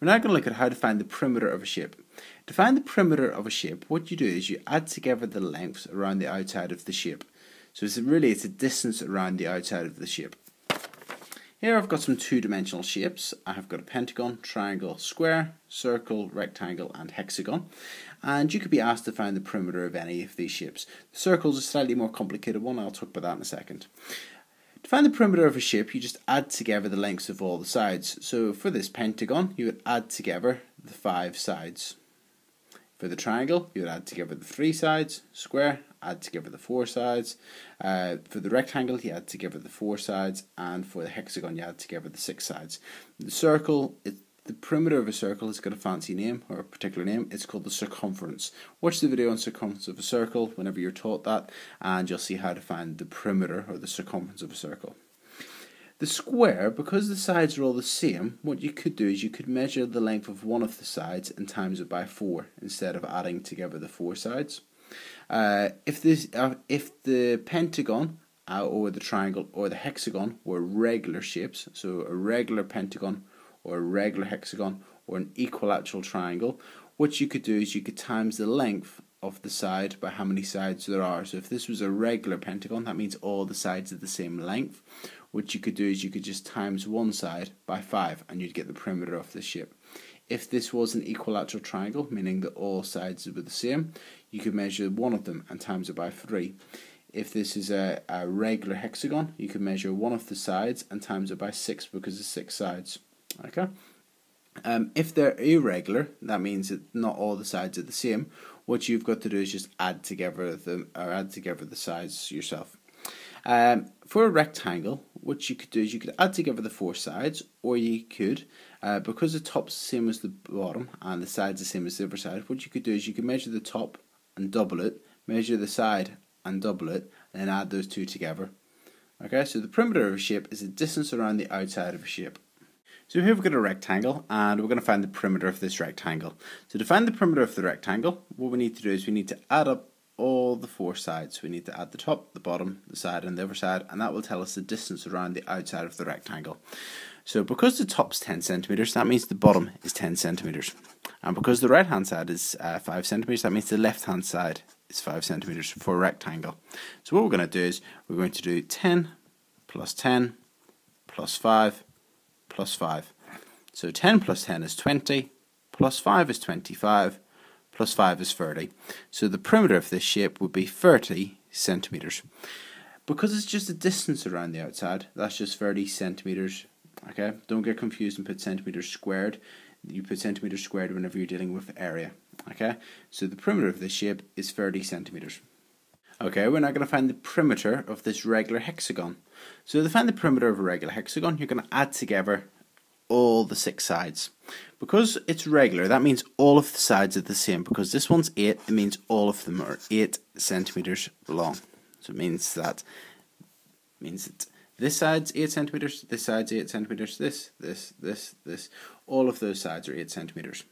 We're now going to look at how to find the perimeter of a shape. To find the perimeter of a shape, what you do is you add together the lengths around the outside of the shape. So it's really it's a distance around the outside of the shape. Here I've got some two-dimensional shapes. I have got a pentagon, triangle, square, circle, rectangle and hexagon. And you could be asked to find the perimeter of any of these shapes. The circle is a slightly more complicated one, I'll talk about that in a second. To find the perimeter of a shape, you just add together the lengths of all the sides. So for this pentagon, you would add together the five sides. For the triangle, you would add together the three sides. Square, add together the four sides. Uh, for the rectangle, you add together the four sides. And for the hexagon, you add together the six sides. The circle, the perimeter of a circle has got a fancy name or a particular name. It's called the circumference. Watch the video on circumference of a circle whenever you're taught that, and you'll see how to find the perimeter or the circumference of a circle. The square, because the sides are all the same, what you could do is you could measure the length of one of the sides and times it by 4 instead of adding together the four sides. Uh, if, this, uh, if the pentagon uh, or the triangle or the hexagon were regular shapes, so a regular pentagon or a regular hexagon or an equilateral triangle, what you could do is you could times the length of the side by how many sides there are. So if this was a regular pentagon, that means all the sides are the same length what you could do is you could just times one side by 5 and you'd get the perimeter of the shape. If this was an equilateral triangle, meaning that all sides were the same, you could measure one of them and times it by 3. If this is a, a regular hexagon, you could measure one of the sides and times it by 6 because there's 6 sides. Okay. Um, if they're irregular, that means that not all the sides are the same. What you've got to do is just add together the or add together the sides yourself. Um, for a rectangle, what you could do is you could add together the four sides, or you could, uh, because the top's the same as the bottom and the side's the same as the other side, what you could do is you could measure the top and double it, measure the side and double it, and then add those two together. Okay, so the perimeter of a shape is the distance around the outside of a shape. So here we've got a rectangle and we're going to find the perimeter of this rectangle. So to find the perimeter of the rectangle, what we need to do is we need to add up all the four sides. We need to add the top, the bottom, the side and the other side and that will tell us the distance around the outside of the rectangle. So because the top's 10 centimeters, that means the bottom is 10 centimeters. And because the right hand side is uh, 5 centimeters, that means the left hand side is 5 centimeters for a rectangle. So what we're going to do is we're going to do 10 plus 10 plus 5 plus 5. So 10 plus 10 is 20, plus 5 is 25, plus 5 is 30. So the perimeter of this shape would be 30 centimeters. Because it's just a distance around the outside, that's just 30 centimeters. Okay, don't get confused and put centimeters squared. You put centimeters squared whenever you're dealing with area. Okay, so the perimeter of this shape is 30 centimeters. Okay, we're now going to find the perimeter of this regular hexagon. So to find the perimeter of a regular hexagon, you're going to add together all the six sides. Because it's regular, that means all of the sides are the same. Because this one's 8, it means all of them are 8 centimeters long. So it means that means that this side's 8 centimeters, this side's 8 centimeters, this, this, this, this. All of those sides are 8 centimeters.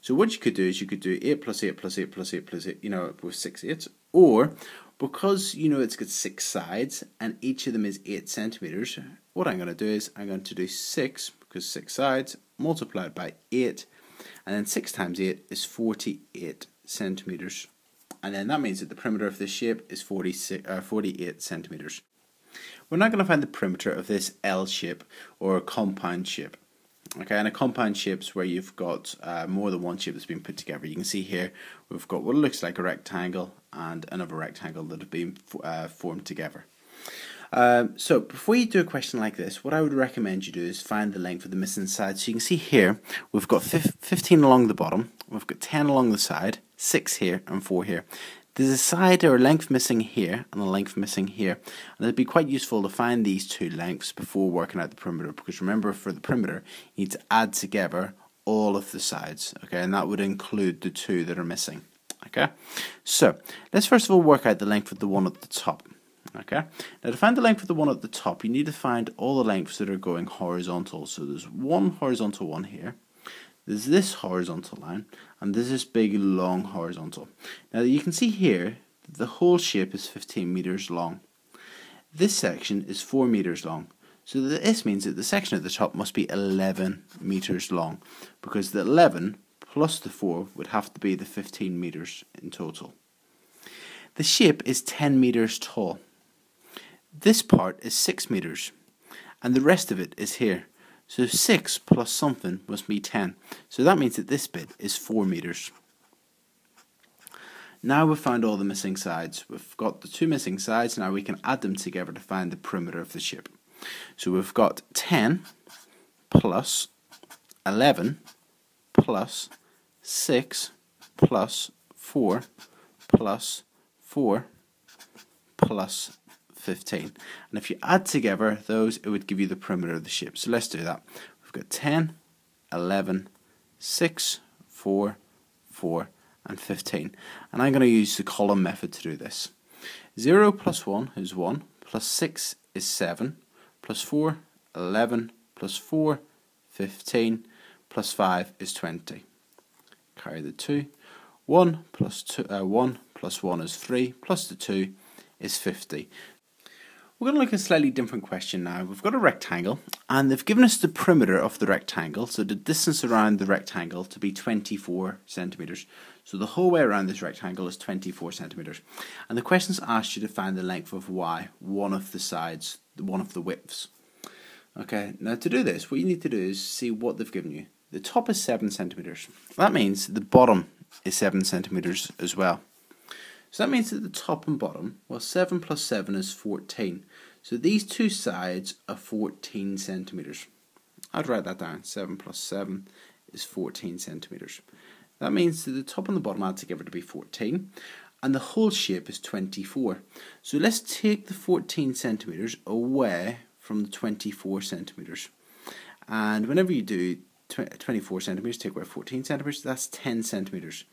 So what you could do is you could do 8 plus 8 plus 8 plus 8 plus 8, you know, with 6 eights. Or, because, you know, it's got 6 sides and each of them is 8 centimeters, what I'm going to do is I'm going to do 6 because 6 sides multiplied by 8 and then 6 times 8 is 48 centimeters and then that means that the perimeter of this shape is 46, uh, 48 centimeters. We're now going to find the perimeter of this L shape or a compound shape. Okay, and a compound shape is where you've got uh, more than one shape that's been put together. You can see here we've got what looks like a rectangle and another rectangle that have been uh, formed together. Um, so before you do a question like this, what I would recommend you do is find the length of the missing side. So you can see here, we've got 15 along the bottom, we've got 10 along the side, 6 here and 4 here. There's a side or a length missing here and a length missing here. And it'd be quite useful to find these two lengths before working out the perimeter because remember for the perimeter, you need to add together all of the sides, okay, and that would include the two that are missing. Okay, so let's first of all work out the length of the one at the top. Okay, now to find the length of the one at the top, you need to find all the lengths that are going horizontal. So there's one horizontal one here, there's this horizontal line, and there's this big long horizontal. Now you can see here, that the whole shape is 15 meters long. This section is 4 meters long. So this means that the section at the top must be 11 meters long because the 11 plus the 4 would have to be the 15 meters in total. The ship is 10 meters tall. This part is 6 meters and the rest of it is here. So 6 plus something must be 10. So that means that this bit is 4 meters. Now we've found all the missing sides. We've got the two missing sides, now we can add them together to find the perimeter of the ship. So we've got 10 plus 11 plus 6 plus 4 plus 4 plus 15. And if you add together those, it would give you the perimeter of the ship. So let's do that. We've got 10, 11, 6, 4, 4, and 15. And I'm going to use the column method to do this. 0 plus 1 is 1, plus 6 is 7, plus 4, 11, plus 4, 15, plus 5 is 20. Carry the 2. 1 plus 2, uh, 1 plus 1 is 3, plus the 2 is 50. We're going to look at a slightly different question now. We've got a rectangle, and they've given us the perimeter of the rectangle, so the distance around the rectangle to be 24 centimetres. So the whole way around this rectangle is 24 centimetres. And the question's asked you to find the length of y, one of the sides, one of the widths. Okay, now to do this, what you need to do is see what they've given you. The top is 7 centimetres. That means the bottom is 7 centimetres as well. So that means that the top and bottom, well 7 plus 7 is 14. So these two sides are 14 centimetres. I'd write that down. 7 plus 7 is 14 centimetres. That means that the top and the bottom add together to be 14 and the whole shape is 24. So let's take the 14 centimetres away from the 24 centimetres. And whenever you do 24 centimetres, take away 14 centimetres, that's 10 centimetres.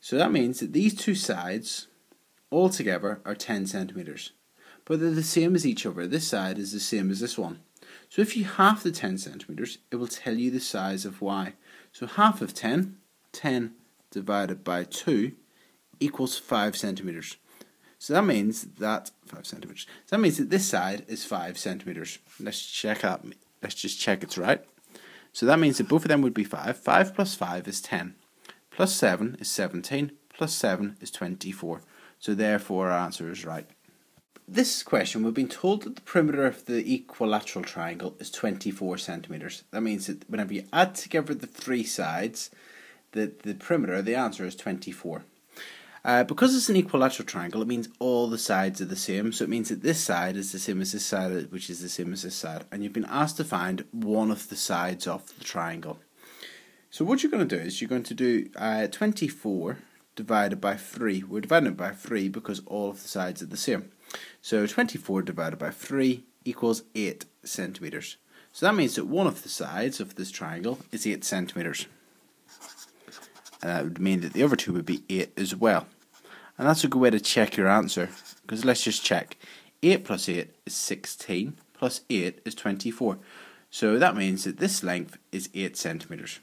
So that means that these two sides altogether are 10 centimetres. But they're the same as each other. This side is the same as this one. So if you half the 10 centimetres, it will tell you the size of y. So half of 10, 10 divided by 2 equals 5 centimetres. So that means that 5 centimetres. So that means that this side is 5 centimetres. Let's check out. Let's just check it's right. So that means that both of them would be 5. 5 plus 5 is 10 plus 7 is 17, plus 7 is 24. So therefore our answer is right. This question, we've been told that the perimeter of the equilateral triangle is 24 centimetres. That means that whenever you add together the three sides, the, the perimeter, the answer is 24. Uh, because it's an equilateral triangle, it means all the sides are the same. So it means that this side is the same as this side, which is the same as this side. And you've been asked to find one of the sides of the triangle. So what you're going to do is you're going to do uh, 24 divided by 3. We're dividing it by 3 because all of the sides are the same. So 24 divided by 3 equals 8 centimetres. So that means that one of the sides of this triangle is 8 centimetres. And that would mean that the other two would be 8 as well. And that's a good way to check your answer. Because let's just check. 8 plus 8 is 16, plus 8 is 24. So that means that this length is 8 centimetres.